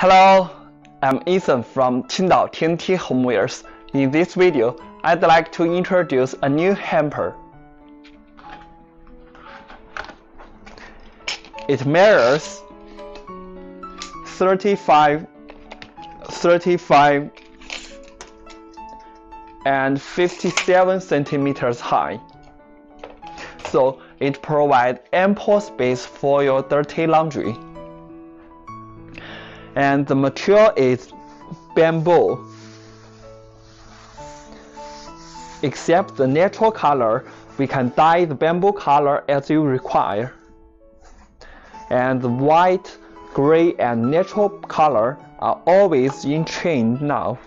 Hello, I'm Ethan from Qingdao T&T Homewares. In this video, I'd like to introduce a new hamper. It measures 35, 35 and 57 centimeters high. So it provides ample space for your dirty laundry. And the material is bamboo. Except the natural color, we can dye the bamboo color as you require. And the white, gray, and natural color are always in trend now.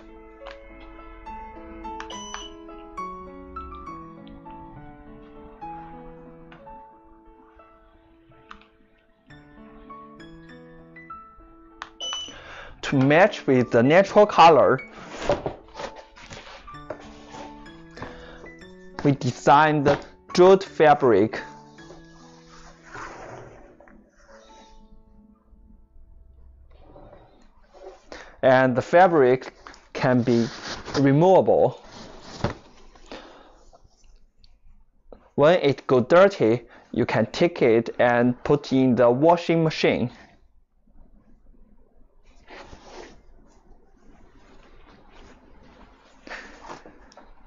To match with the natural color, we designed the jute fabric. And the fabric can be removable. When it go dirty, you can take it and put in the washing machine.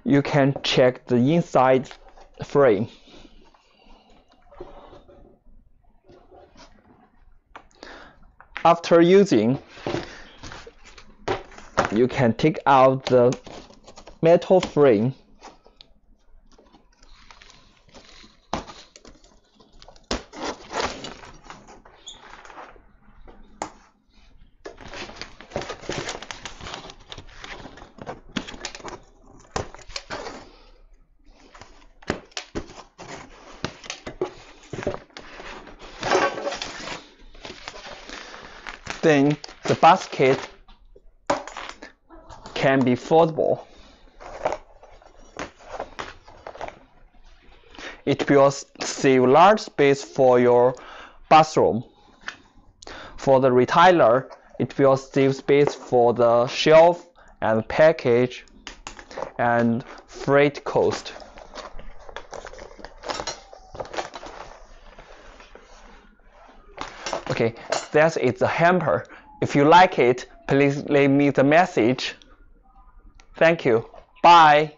You can check the inside frame. After using, you can take out the metal frame then the basket can be foldable. It will save large space for your bathroom. For the retailer, it will save space for the shelf and package and freight cost. Okay, that is the hamper. If you like it, please leave me the message. Thank you. Bye.